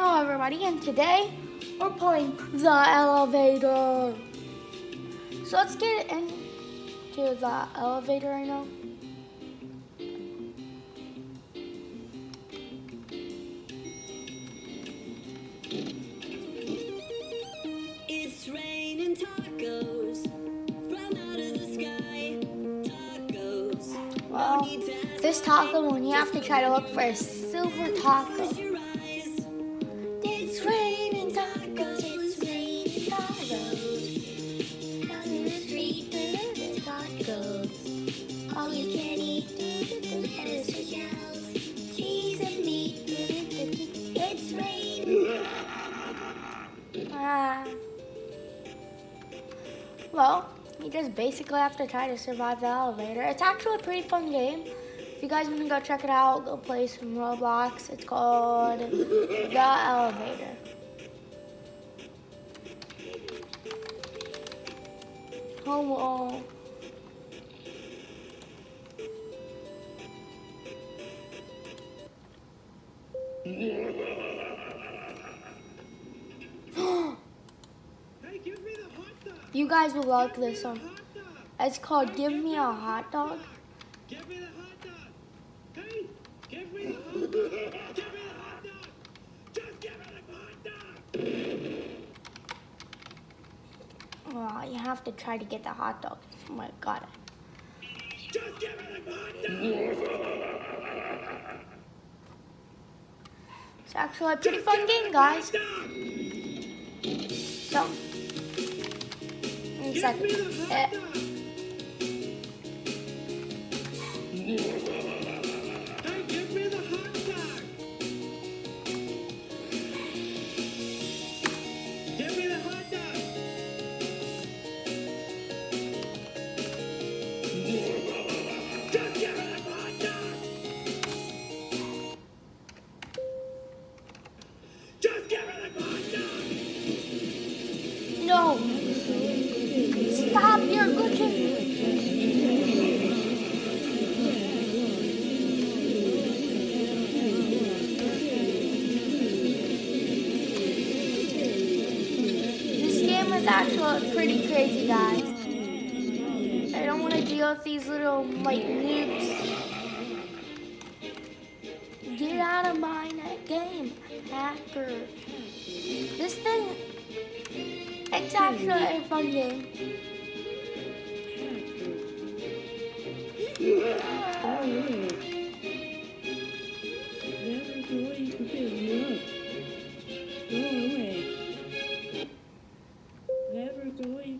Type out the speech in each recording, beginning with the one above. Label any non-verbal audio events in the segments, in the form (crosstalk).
Hello everybody, and today we're playing the elevator. So let's get into the elevator right now. It's raining tacos from out of the sky. Tacos. Well, need to ask this taco one, you have to try to look for a silver taco. Well, you just basically have to try to survive the elevator. It's actually a pretty fun game. If you guys want to go check it out, go play some Roblox. It's called The Elevator. Hello. Hey, (laughs) give me the hot dog. You guys will like this dog. It's called Give Me a Hot Dog. Give me the hot dog. Hey, give me the hot dog. Give me the hot dog. Just give me the hot dog. Oh, you have to try to get the hot dog. Oh my god. Just give me the hot dog. It's actually a pretty fun game, guys. So, in a eh. Actually pretty crazy, guys. I don't want to deal with these little, like, noobs. Get out of my game, hacker. This thing, it's actually a fun game.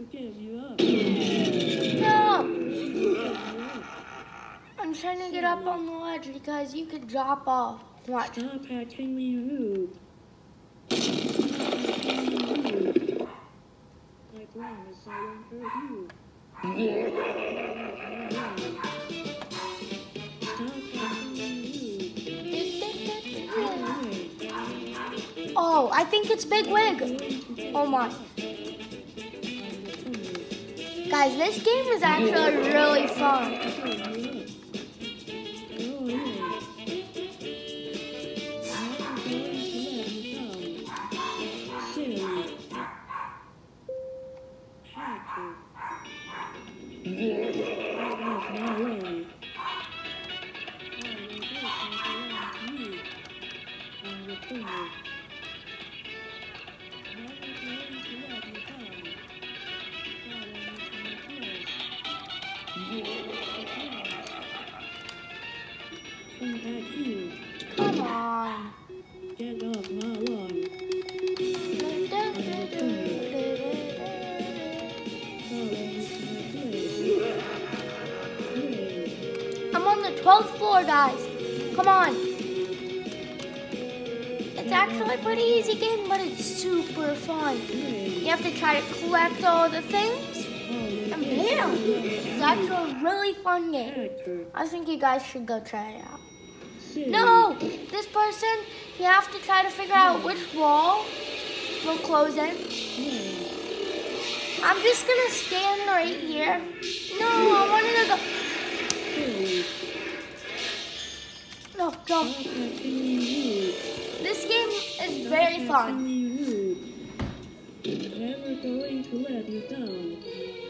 Going to give you up. No! I'm trying to get up on the ledge because you could drop off. Watch. Stop acting rude. I promise I won't hurt you. Stop acting rude. Go away. Oh, I think it's Big Wig. Oh my. Guys, this game is actually really fun. I'm on the 12th floor, guys. Come on. It's actually a pretty easy game, but it's super fun. You have to try to collect all the things. Bam! It's actually a really fun game. I think you guys should go try it out. No! This person, you have to try to figure out which wall will close in. I'm just gonna stand right here. No, I wanted to go. No, jump. This game is very fun. Never going to let you down.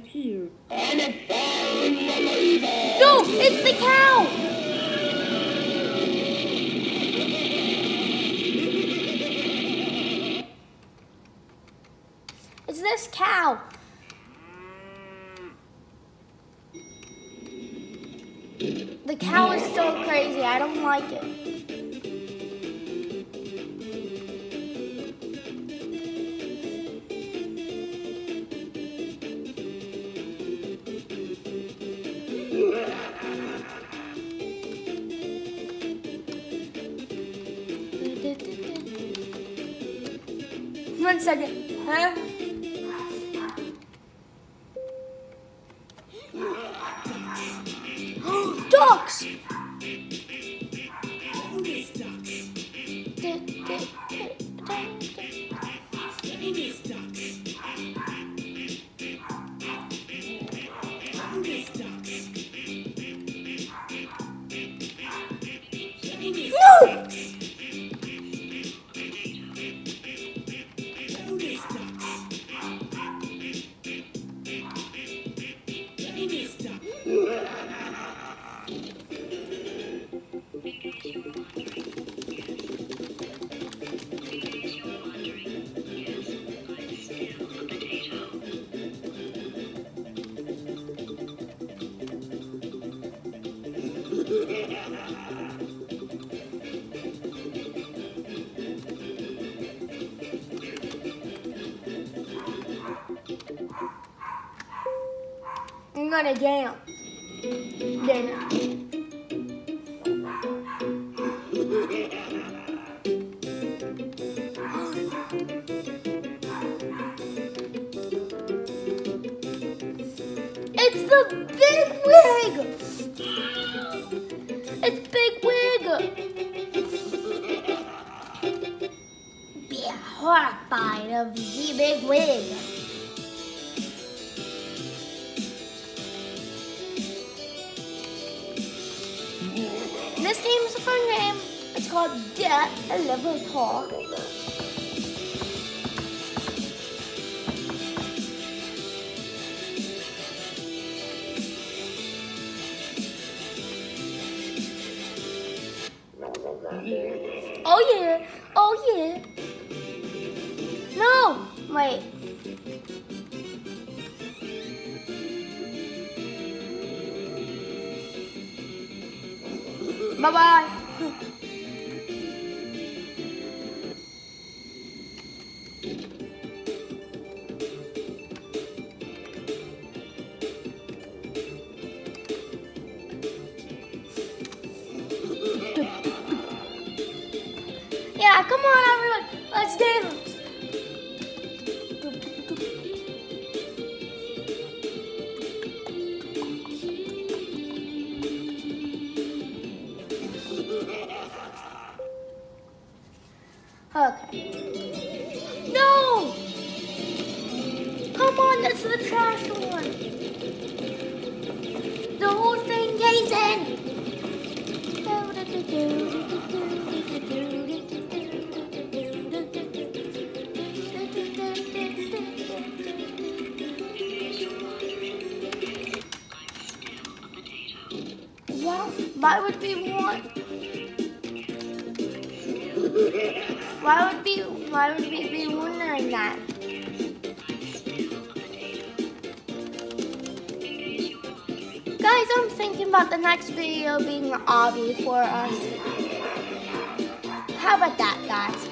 Back here. No, it's the cow. One second. Huh? (gasps) Ducks! I'm gonna dance. Dinner. It's the big wig! It's big wig! Be horrified of the big wig. Called Get a Level Talk. Oh yeah, oh yeah. No, wait. Bye bye (laughs) Why, would we want? Why would be? Why would we be wondering that? Guys, I'm thinking about the next video being an obby for us. How about that, guys?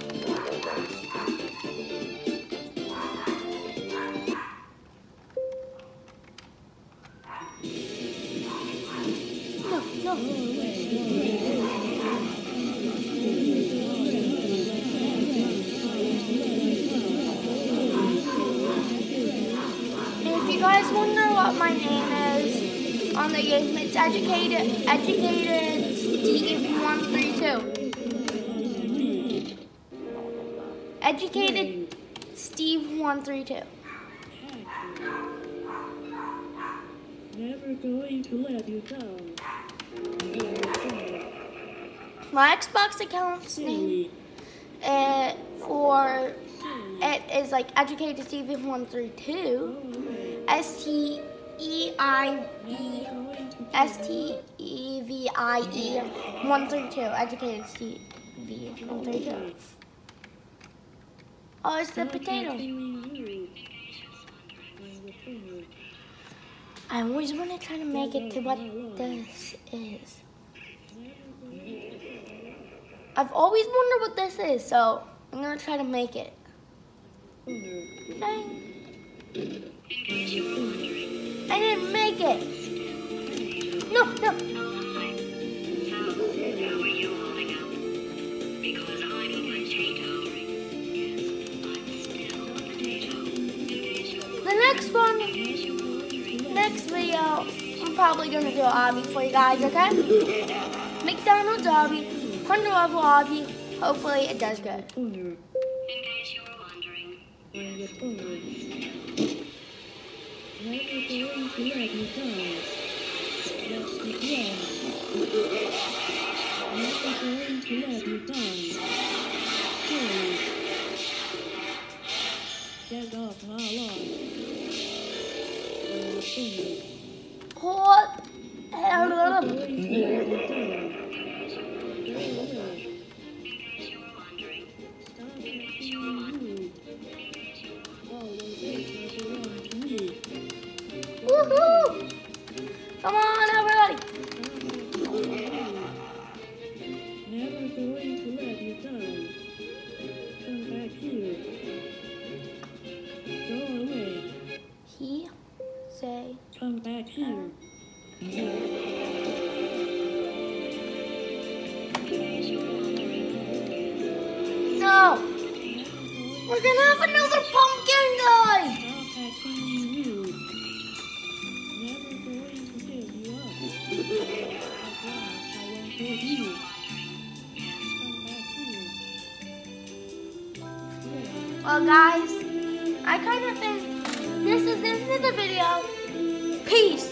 my name is on the game. It's educated educated Steve one three two. Educated Steve one three two. Never going to let you go. My Xbox account's name uh, for it is like educated Steve one three two. S T E I E S T E V I E one three two. Educated Steve one three two. Oh, it's the potato. I always want to try to make it to what this is. I've always wondered what this is, so I'm gonna try to make it. I didn't make it. No, no. The next one, next video, I'm probably gonna do an obby for you guys, okay? McDonald's obby, 100 level obby. Hopefully it does good. Owner, In case you were wondering, I'm the owner. Never going to let you down. Let's begin. Never going to let you down. Hey. Get me. Woohoo! Come on, We're gonna have another pumpkin guy. Well, guys, I kind of think this is the end of the video. Peace.